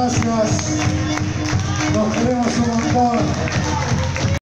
gracias. Nos queremos un montón.